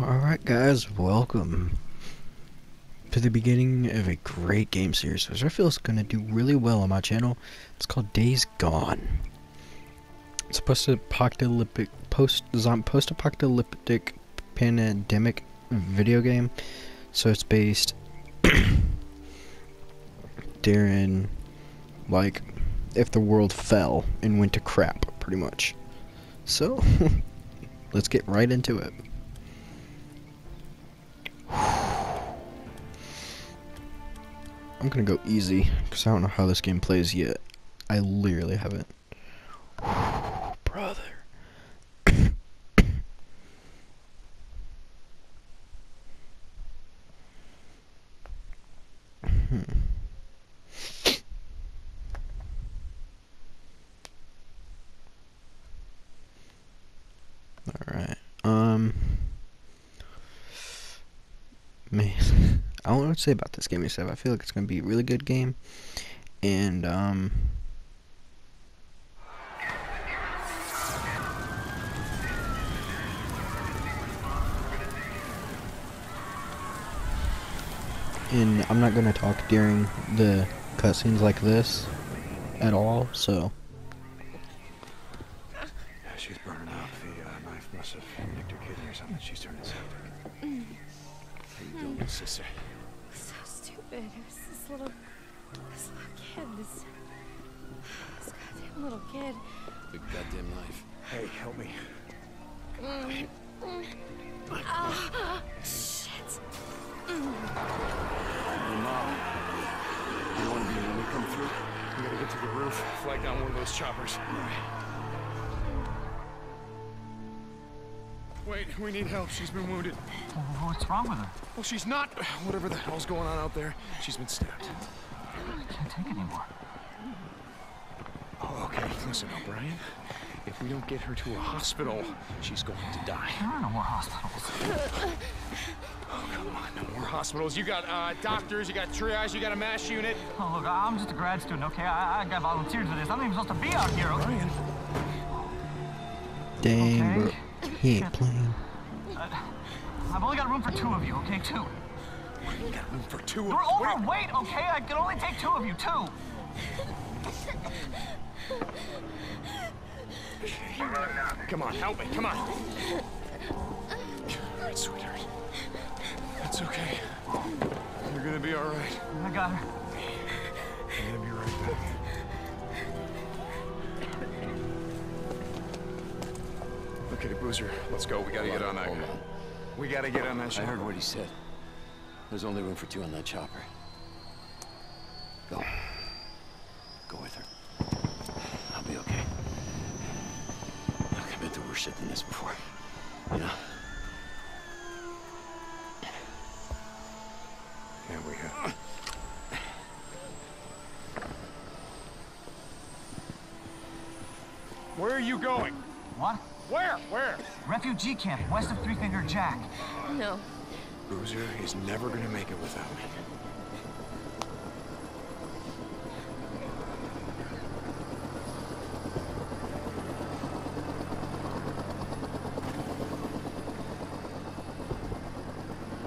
Alright guys, welcome to the beginning of a great game series, which I feel is going to do really well on my channel. It's called Days Gone. It's a post-apocalyptic, post, post-apocalyptic pandemic video game. So it's based during, like, if the world fell and went to crap, pretty much. So, let's get right into it. I'm gonna go easy, because I don't know how this game plays yet. I literally haven't. Brother. hmm. Alright. Um. Man. To say about this game except I feel like it's going to be a really good game. And, um... And I'm not going to talk during the cutscenes like this at all, so... Hey, Mom. You don't want to be when we come through? We gotta get to the roof, flag down one of those choppers. Wait, we need help. She's been wounded. What's wrong with her? Well, she's not. Whatever the hell's going on out there, she's been stabbed. I can't take anymore. Oh, okay, listen, O'Brian. If we don't get her to a hospital, she's going to die. There are no more hospitals. Oh, come on, no more hospitals. You got uh, doctors, you got triage, you got a mass unit. Oh, look, I'm just a grad student, okay? I, I got volunteered for this. I'm not even supposed to be out here, okay? Brian, Dang, Okay. bro. He ain't playing. Uh, I've only got room for two of you, okay? Two. we got room for two. of You're overweight, okay? I can only take two of you, two. Come on, help me, come on. All right, sweetheart. It's okay. You're gonna be all right. I got her. I'm gonna be right back. Okay, Boozer, let's go. We gotta get on that. Hold on. We gotta get on that I heard what he said. There's only room for two on that chopper. Go. Go with her. I'll be okay. Look, I've been through worse shit than this before. You know? Yeah, we have. Where are you going? What? Where? Where? Refugee camp west of Three Finger Jack. No. Boozer is never gonna make it without me.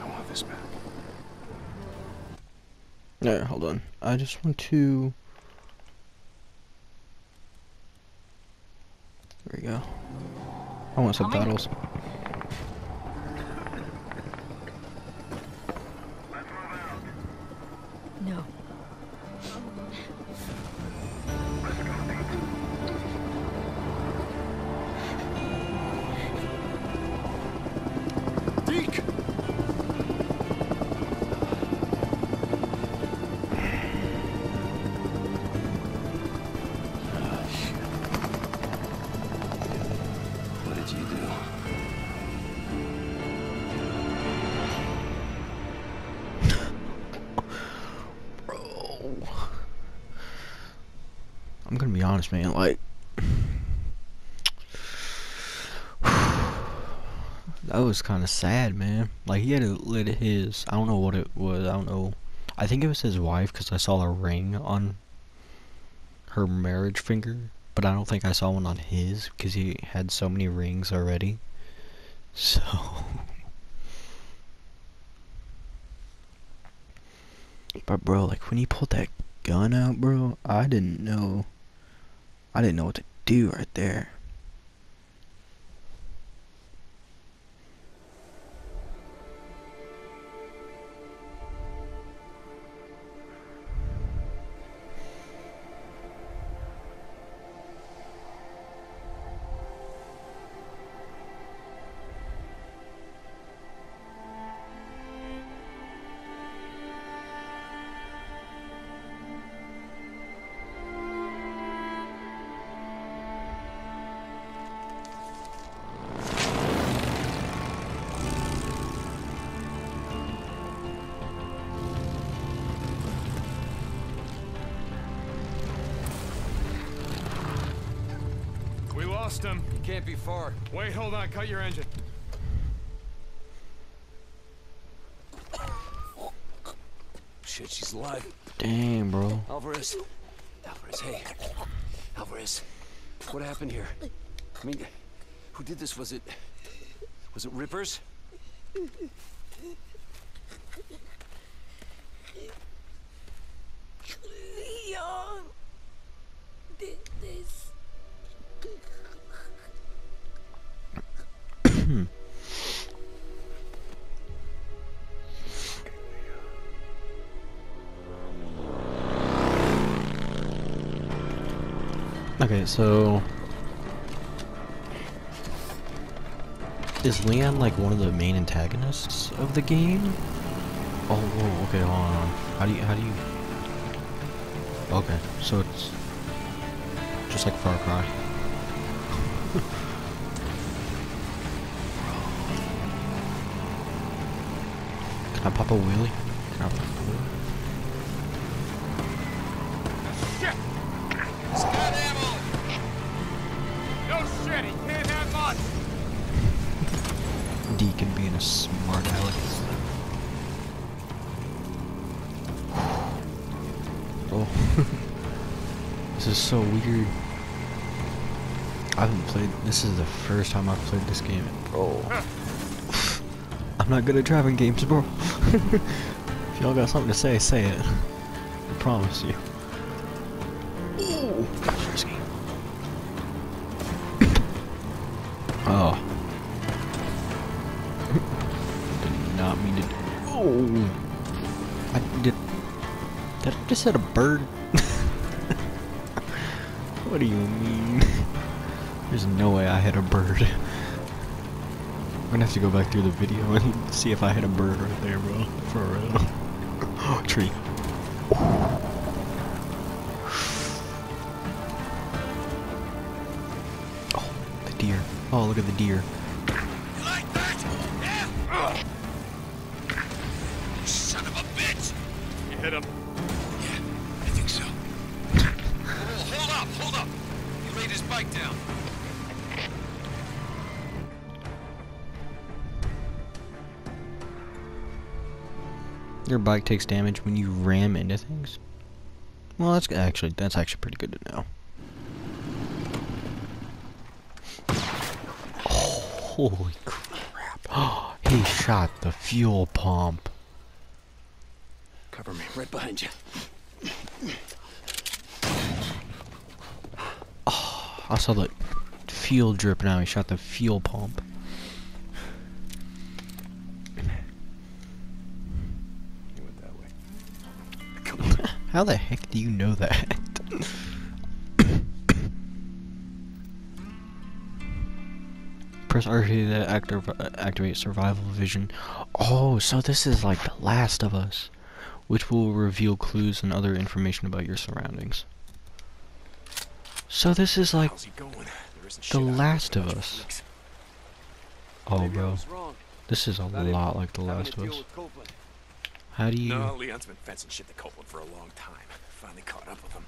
I want this back. Alright, hold on. I just want to... There we go. I want Coming? subtitles. man. Like, that was kind of sad, man. Like, he had to let his, I don't know what it was, I don't know. I think it was his wife, because I saw a ring on her marriage finger, but I don't think I saw one on his, because he had so many rings already. So... But bro, like when he pulled that gun out, bro, I didn't know. I didn't know what to do right there. Can't be far. Wait, hold on. Cut your engine. Shit, she's alive. Damn, bro. Alvarez. Alvarez, hey. Alvarez. What happened here? I mean, who did this? Was it. Was it Rippers? Leon did this. Hmm. Okay, so is Leon like one of the main antagonists of the game? Oh, whoa, okay, hold on. How do you, how do you? Okay, so it's just like Far Cry. Can I pop a wheelie? Can I pop a wheelie? No shit. He can't have much. Deacon being a smart aleck. Oh. this is so weird. I haven't played. This is the first time I've played this game. Bro. I'm not good at driving games, bro. if y'all got something to say, say it. I promise you. Ooh. Frisky. Oh. Did not mean to. Oh. I did. Did I just hit a bird? what do you mean? There's no way I hit a bird. I'm gonna have to go back through the video and see if I hit a bird right there, bro. For real. Tree. Oh, the deer. Oh, look at the deer. Son of a bitch! You hit him. Your bike takes damage when you ram into things. Well, that's actually that's actually pretty good to know. Holy crap! he shot the fuel pump. Cover me, right behind you. Oh, I saw the fuel drip now. He shot the fuel pump. How the heck do you know that? Press R to activ activate survival vision. Oh, so this is like The Last of Us, which will reveal clues and other information about your surroundings. So this is like How's he going? There isn't The shit out here Last of Us. Oh, bro, this is a lot like The Last of Us. With Copeland. How do you? No, Leon's been fencing shit to Copeland for a long time. Finally caught up with him.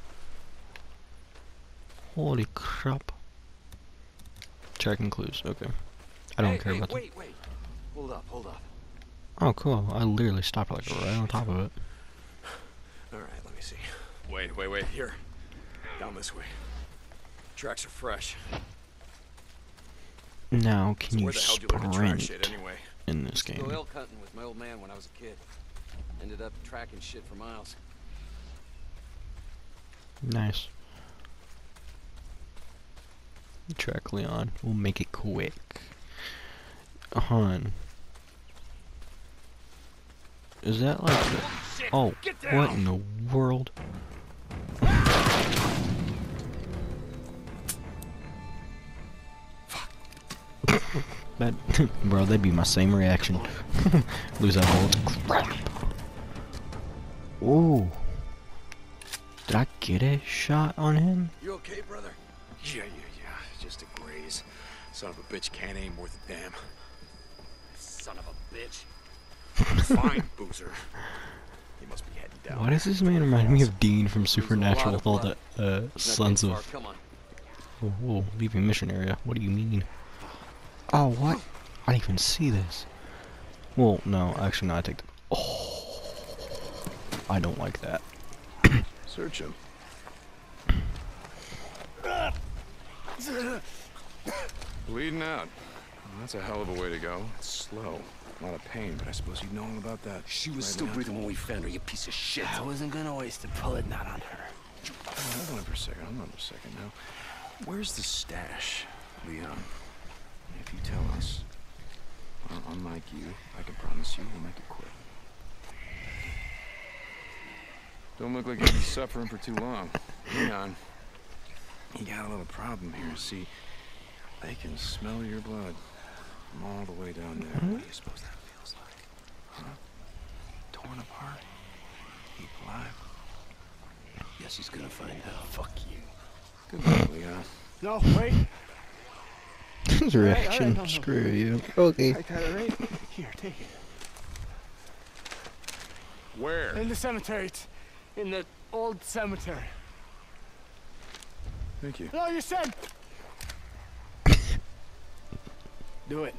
Holy crap! Checking clues. Okay, I don't hey, care hey, about that. wait, wait. Hold up, hold up. Oh, cool. I literally stopped like right on top of it. All right, let me see. Wait, wait, wait. Here. Down this way. Tracks are fresh. Now, can so you where the hell do you learn to track sprint shit anyway? in this game? go elk hunting with my old man when I was a kid. Ended up tracking shit for miles. Nice. Track Leon. We'll make it quick. Hun. Is that like the... Oh, oh what in the world? that, bro, that'd be my same reaction. Lose that whole crap. Ooh. Did I get a shot on him? You okay, brother? Yeah, yeah, yeah. Just a graze. Son of a bitch can't aim worth a damn. Son of a bitch. Fine, boozer. He must be heading down. Why does this man remind me of Dean from Supernatural with all the uh, sons getting of... far, Come on. Whoa, whoa, leaving mission area. What do you mean? Oh, what? I didn't even see this. Well, no, actually, no, I take the... Oh. I don't like that. Search him. Bleeding out. That's a hell of a way to go. It's slow. A lot of pain, but I suppose you'd know all about that. She was right still now. breathing when we found her, you piece of shit. I wasn't gonna waste a bullet not on her. Oh, hold on for a second. Hold on for a second now. Where's the stash, Leon? If you tell us, well, unlike you, I can promise you we'll make it quick. Don't look like you'll be suffering for too long. Leon, you got a little problem here. See, they can smell your blood from all the way down there. Mm-hmm. What do you suppose that feels like? Huh? Torn apart? Keep alive? Yes, he's gonna find out. Fuck you. Good luck, Leon. No, wait. His reaction. no, no. Screw you. Okay. I got it right. Here, take it. Where? In the cemetery. It's in the old cemetery. Thank you. No, you said. Do it.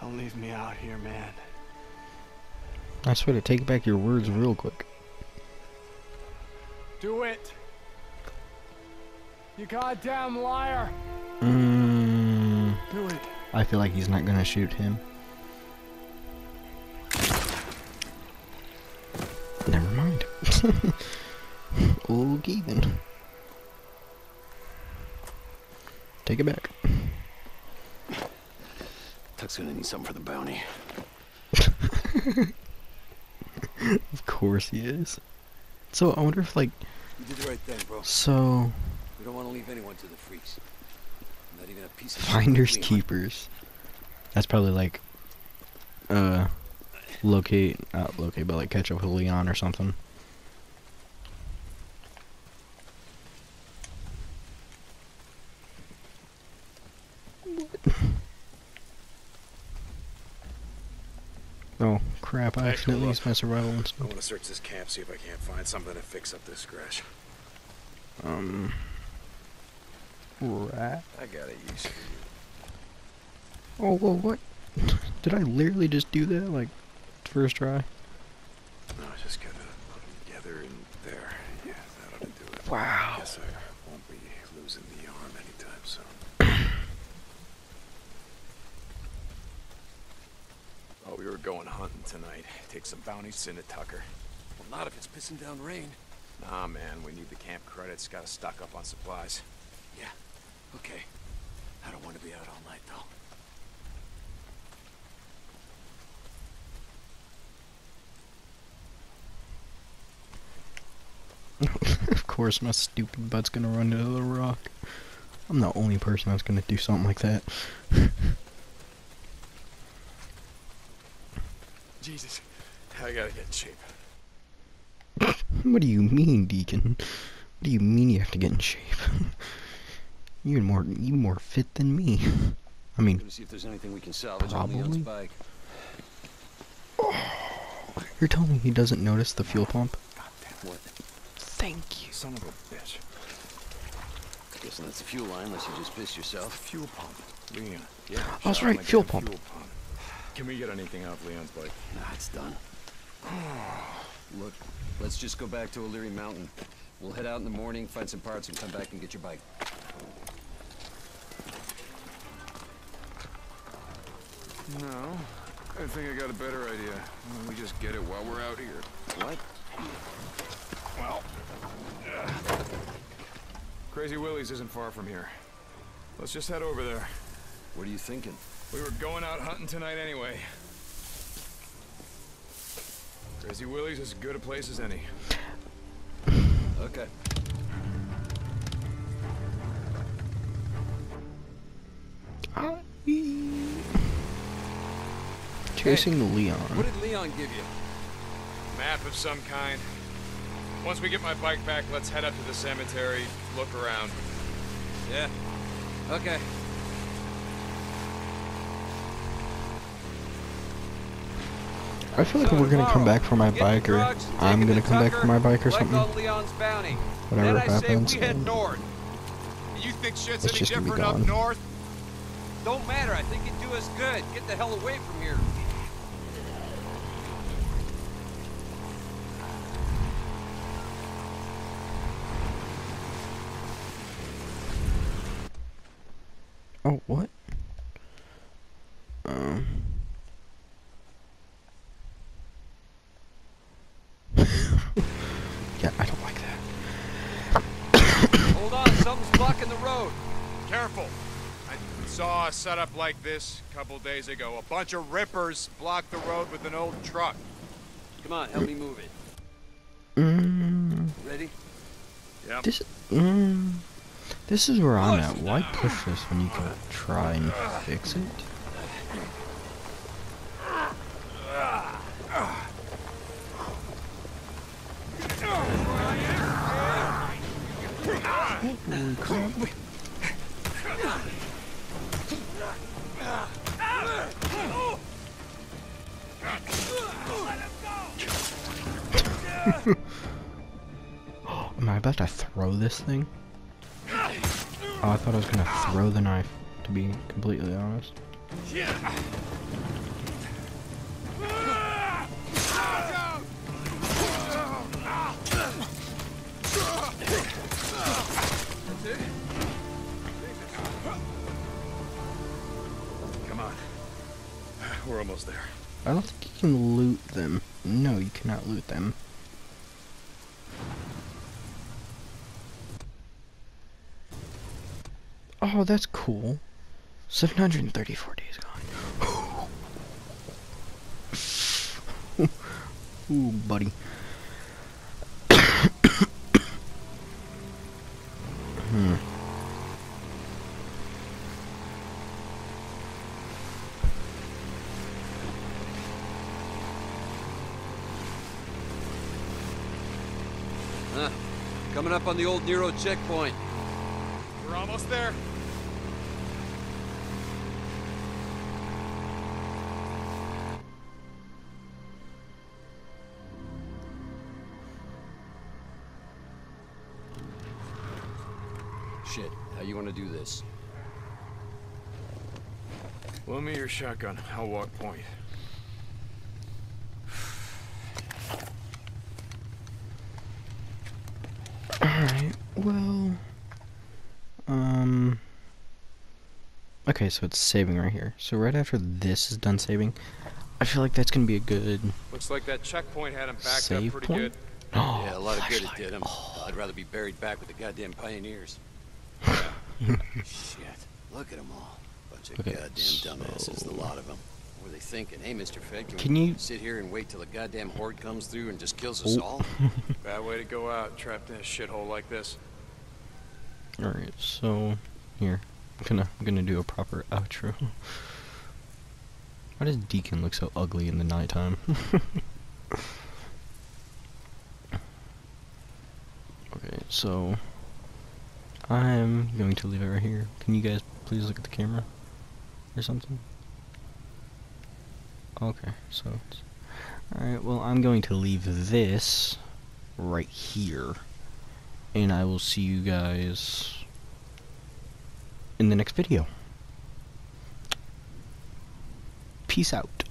Don't leave me out here, man. I swear to take back your words real quick. Do it. You goddamn liar. Mm, Do it. I feel like he's not gonna shoot him. okay then. Take it back. Tuck's gonna need something for the bounty. Of course he is. So I wonder if like You did the right thing, bro. so We don't want to leave anyone to the freaks. Not even a piece of finders keepers. That's probably like uh locate not locate but like catch up with Leon or something. Oh crap, I Hey, accidentally my survival I want to search this camp, see if I can't find something to fix up this scratch. Um Rat. I got a use for you. Oh whoa what? Did I literally just do that like first try? No, I just gotta put them together in there. Yeah, that ought to do it. Wow. Guess I won't be losing the arm anytime soon. oh, we were going hunting tonight. Take some bounties into Tucker. Well, not if it's pissing down rain. Nah, man, we need the camp credits. Gotta stock up on supplies. Yeah. Okay. I don't want to be out all night, though. of course my stupid butt's gonna run into the rock. I'm the only person that's gonna do something like that. Jesus, I gotta get in shape. What do you mean, Deacon? What do you mean you have to get in shape? You're more you more fit than me. I mean, see if there's anything we can salvage on Leon's Probably. bike. you're telling me he doesn't notice the fuel pump? What? Thank you. Son of a bitch. Guessing that's the fuel line, unless you just pissed yourself. Fuel pump. Leon. Yeah. I was right, fuel pump. Fuel pump. Can we get anything out of Leon's bike? Nah, it's done. Look, let's just go back to O'Leary Mountain. We'll head out in the morning, find some parts, and come back and get your bike. No. I think I got a better idea. Why don't we just get it while we're out here? What? Well, Crazy Willie's isn't far from here. Let's just head over there. What are you thinking? We were going out hunting tonight anyway. Crazy Willie's as good a place as any. Okay. Chasing the Leon. What did Leon give you? Map of some kind. Once we get my bike back, let's head up to the cemetery, look around. Yeah. Okay. I feel like we're gonna come back for my bike, or I'm gonna come back for my bike or something. Whatever happens. say we head north. You think shit's It's any just different up north? Don't matter. I think it'd do us good. Get the hell away from here. Oh, what? Um. yeah, I don't like that. Hold on. Something's blocking the road. Careful. I saw a setup like this a couple days ago. A bunch of rippers blocked the road with an old truck. Come on. Help me move it. Mm, Ready? Yep. this, mm, this is where I'm at. Why push this when you can try and fix it? Holy crap. Am I about to throw this thing? Oh, I thought I was gonna throw the knife, to be completely honest. Come on. We're almost there. I don't think you can loot them. No, you cannot loot them. Oh, that's cool. 734 days gone. Ooh, buddy. hmm. Huh. Coming up on the old Nero checkpoint. We're almost there. To do this? Loan me your shotgun. I'll walk point. Alright, well... Um... Okay, so it's saving right here. So right after this is done saving, I feel like that's gonna be a good Looks like that checkpoint had him backed save up pretty point. good. Oh, yeah, a lot of good it did him. Oh. I'd rather be buried back with the goddamn pioneers. Shit. Look at them all. Bunch of Okay, goddamn dumbasses, the lot of them. What were they thinking? Hey, Mr. Fed, can, Can we you- sit here and wait till the goddamn horde comes through and just kills us Oh. all? Bad way to go out, trapped in a shithole like this. Alright, so here. I'm gonna I'm gonna do a proper outro. Why does Deacon look so ugly in the nighttime? okay, so I'm going to leave it right here. Can you guys please look at the camera? Or something? Okay, so Alright, well I'm going to leave this right here. And I will see you guys in the next video. Peace out.